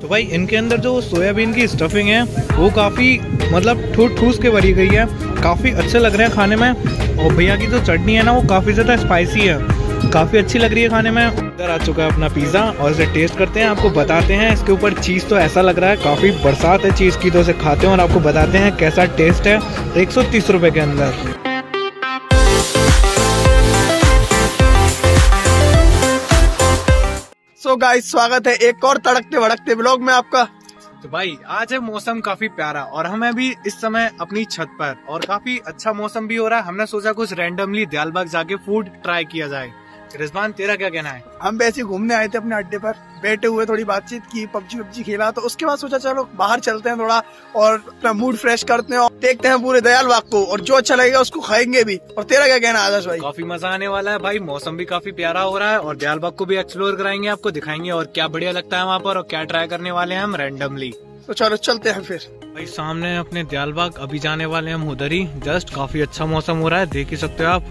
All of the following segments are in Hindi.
तो भाई, इनके अंदर जो सोयाबीन की स्टफिंग है, वो काफ़ी मतलब ठूस ठूस के भरी गई है। काफ़ी अच्छे लग रहे हैं खाने में। और भैया की जो चटनी है ना, वो काफ़ी ज़्यादा स्पाइसी है। काफ़ी अच्छी लग रही है खाने में। इधर आ चुका है अपना पिज़्ज़ा और इसे टेस्ट करते हैं, आपको बताते हैं। इसके ऊपर चीज़ तो ऐसा लग रहा है, काफ़ी बरसात है चीज़ की तो इसे खाते हैं और आपको बताते हैं कैसा टेस्ट है एक सौ के अंदर। सो गाइस, स्वागत है एक और तड़कते भड़कते ब्लॉग में आपका। तो भाई, आज है मौसम काफ़ी प्यारा और हमें भी इस समय अपनी छत पर और काफ़ी अच्छा मौसम भी हो रहा है। हमने सोचा कुछ रैंडमली दयालबाग जाके फ़ूड ट्राई किया जाए। रिजवान तेरा क्या कहना है? हम वैसे घूमने आए थे अपने अड्डे पर। बैठे हुए थोड़ी बातचीत की पबजी वबजी खेला तो उसके बाद सोचा चलो बाहर चलते हैं थोड़ा और अपना मूड फ्रेश करते हैं और देखते हैं पूरे दयाल बाग को और जो अच्छा लगेगा उसको खाएँगे भी। और तेरा क्या कहना आदर्श भाई? काफ़ी मज़ा आने वाला है भाई मौसम भी काफ़ी प्यारा हो रहा है और दयाल बाग को भी एक्सप्लोर कराएँगे आपको दिखाएँगे और क्या बढ़िया लगता है वहाँ पर और क्या ट्राई करने वाले हैं हम रेंडमली तो चलो चलते हैं फिर। भाई सामने अपने दयालबाग अभी जाने वाले हैं हम उधर ही। जस्ट काफ़ी अच्छा मौसम हो रहा है देख ही सकते हो आप।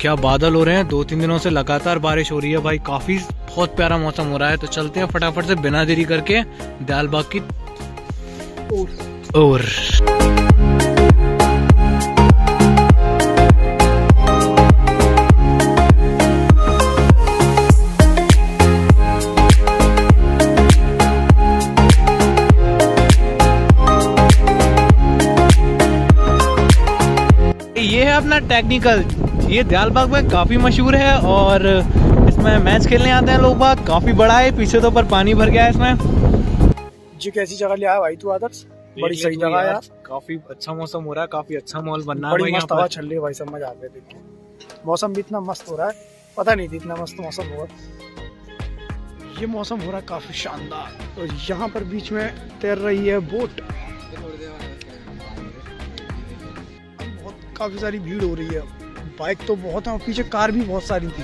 क्या बादल हो रहे हैं? दो तीन दिनों से लगातार बारिश हो रही है भाई। काफ़ी बहुत प्यारा मौसम हो रहा है। तो चलते हैं फटाफट से बिना देरी करके दयालबाग की और ये है अपना टेक्निकल ये दयालबाग में काफ़ी मशहूर है और इसमें मैच खेलने आते हैं लोग बाग। काफ़ी बड़ा है पीछे तो पर पानी भर गया है इसमें। जी कैसी जगह लिया है भाई तू आदर्श? बड़ी सही जगह है काफ़ी अच्छा मौसम हो रहा है काफ़ी अच्छा मॉल बनना बड़ी मस्त हवा चल रही है भाई समझ आ गया देख के। मौसम भी इतना मस्त हो रहा है पता नहीं थी इतना मस्त मौसम होगा ये मौसम हो रहा है काफ़ी शानदार और यहाँ पर बीच में तैर रही है बोट। बहुत काफ़ी सारी भीड़ हो रही है। बाइक तो बहुत है और पीछे कार भी बहुत सारी थी।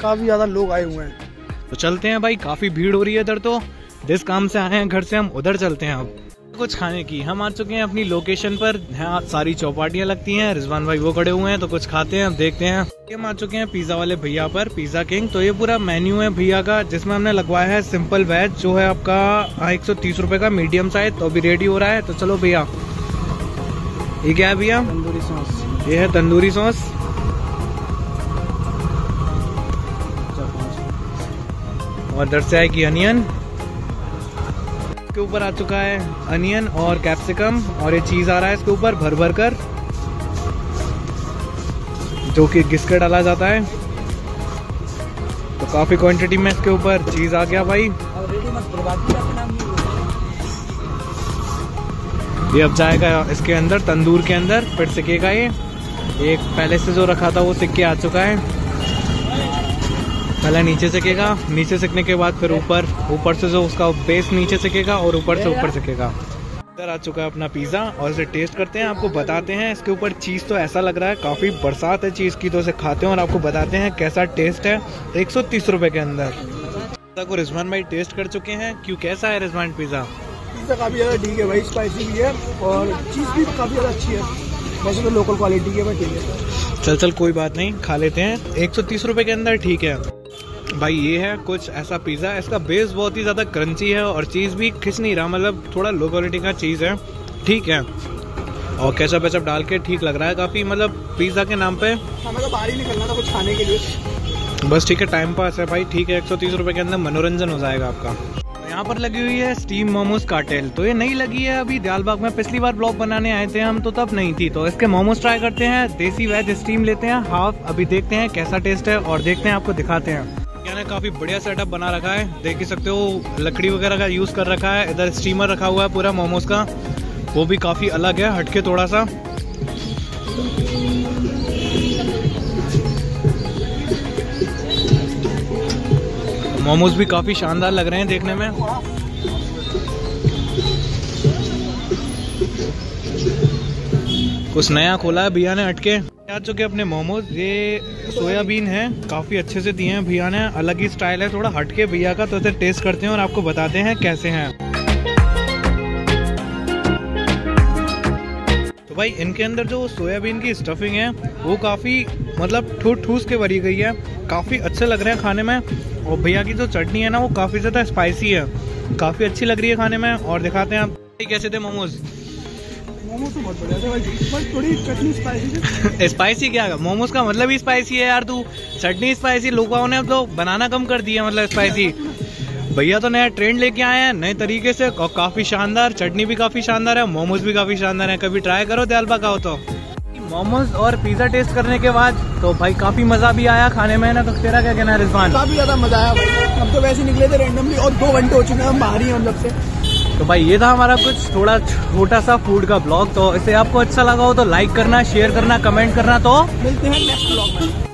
काफ़ी ज़्यादा लोग आए हुए हैं। तो चलते हैं भाई काफ़ी भीड़ हो रही है इधर तो। जिस काम से आए हैं घर से हम उधर चलते हैं अब। कुछ खाने की हम आ चुके हैं अपनी लोकेशन पर। यहाँ सारी चौपाटियाँ लगती हैं रिजवान भाई वो खड़े हुए हैं तो कुछ खाते हैं अब देखते हैं। हम आ चुके हैं पिज्जा वाले भैया पर पिज्जा किंग तो ये पूरा मेन्यू है भैया का जिसमें हमने लगवाया है सिंपल वेज जो है आपका एक सौ तीस रूपए का मीडियम साइज़ तो अभी रेडी हो रहा है। तो चलो भैया ये क्या है भैया? तंदूरी सॉस। ये है तंदूरी सॉस। और इधर से आएगी अनियन। के ऊपर आ चुका है अनियन और कैप्सिकम, और ये चीज़ आ रहा है इसके ऊपर भर भर कर, जो कि घिस कर डाला जाता है। तो काफ़ी क्वांटिटी में इसके ऊपर चीज़ आ गया भाई। ये अब जाएगा इसके अंदर, तंदूर के अंदर, फिर सिकेगा ये। एक पहले से जो रखा था वो सिक्के आ चुका है। पहले नीचे सेकेगा नीचे सेकने के बाद फिर ऊपर ऊपर से जो उसका बेस नीचे सेकेगा और ऊपर से ऊपर सेकेगा। इधर आ चुका है अपना पिज़्ज़ा और इसे टेस्ट करते हैं आपको बताते हैं इसके ऊपर चीज़ तो ऐसा लग रहा है काफ़ी बरसात है चीज़ की तो इसे खाते हैं और आपको बताते हैं कैसा टेस्ट है एक सौ के अंदर। पिज़्ज़ा को रिजवान भाई टेस्ट कर चुके हैं क्यों कैसा है रिजवान पिज़्ज़ा पिज्जा काफ़ी ज़्यादा ठीक है भाई स्पाइसी भी है और चीज़ भी काफ़ी ज़्यादा अच्छी है। वैसे तो लोकल क्वालिटी की है भाई ठीक है। चल चल कोई बात नहीं खा लेते हैं एक सौ तीस रुपए के अंदर ठीक है। भाई ये है कुछ ऐसा पिज़्ज़ा इसका बेस बहुत ही ज़्यादा क्रंची है और चीज़ भी खिंच नहीं रहा मतलब थोड़ा लो क्वालिटी का चीज़ है। ठीक है। और केचप वेचप डाल के ठीक लग रहा है काफ़ी मतलब पिज़्ज़ा के नाम पे। हमें तो बाहर ही निकलना था कुछ खाने के लिए। बस ठीक है टाइम पास है भाई ठीक है एक सौ के अंदर मनोरंजन हो जाएगा आपका। यहाँ पर लगी हुई है स्टीम मोमोज कार्टेल तो ये नहीं लगी है अभी दयालबाग में पिछली बार ब्लॉग बनाने आए थे हम तो तब नहीं थी। तो इसके मोमोज ट्राई करते हैं देसी वेज स्टीम लेते हैं हाफ़ अभी देखते हैं कैसा टेस्ट है और देखते हैं आपको दिखाते हैं। क्या ना काफ़ी बढ़िया सेटअप बना रखा है। देख ही सकते हो, लकड़ी वगैरह का यूज़ कर रखा है। इधर स्टीमर रखा हुआ है पूरा मोमोज का। वो भी काफ़ी अलग है, हटके थोड़ा सा मोमोज भी काफ़ी शानदार लग रहे हैं देखने में। कुछ नया खोला है भैया ने हटके आ चुके अपने मोमोज। ये सोयाबीन है, काफ़ी अच्छे से दिए हैं भैया ने अलग ही स्टाइल है, थोड़ा हटके भैया का तो इसे टेस्ट करते हैं और आपको बताते हैं कैसे हैं। तो भाई, इनके अंदर जो सोयाबीन की स्टफिंग है, वो काफ़ी मतलब ठूस ठूस के भरी गई है। काफ़ी अच्छे लग रहे हैं खाने में। और भैया की जो चटनी है ना, वो काफ़ी ज़्यादा स्पाइसी है। काफ़ी अच्छी लग रही है खाने में। और दिखाते हैं आप कैसे थे मोमोज? मोमो तो बहुत बढ़िया भाई। थोड़ी चटनी स्पाइसी स्पाइसी क्या मोमोज का मतलब ही स्पाइसी है यार तू। चटनी स्पाइसी लोगों ने तो बनाना कम कर दिया मतलब स्पाइसी भैया तो नया ट्रेंड लेके आए हैं नए तरीके से। और काफ़ी शानदार चटनी भी काफ़ी शानदार है मोमोज भी काफ़ी शानदार है। कभी ट्राई करो दयाल का हो तो। मोमोज और पिज्जा टेस्ट करने के बाद तो भाई काफ़ी मज़ा भी आया खाने में ना? तो तेरा क्या कहना है रिजवान? काफ़ी ज़्यादा मज़ा आया भाई। हम तो वैसे निकले थे रैंडमली और दो घंटे हो चुके हैं हम बाहर ही हैं मतलब से। तो भाई, ये था हमारा कुछ थोड़ा छोटा सा फ़ूड का ब्लॉग तो इसे आपको अच्छा लगा हो तो लाइक करना शेयर करना कमेंट करना तो मिलते हैं नेक्स्ट ब्लॉग में।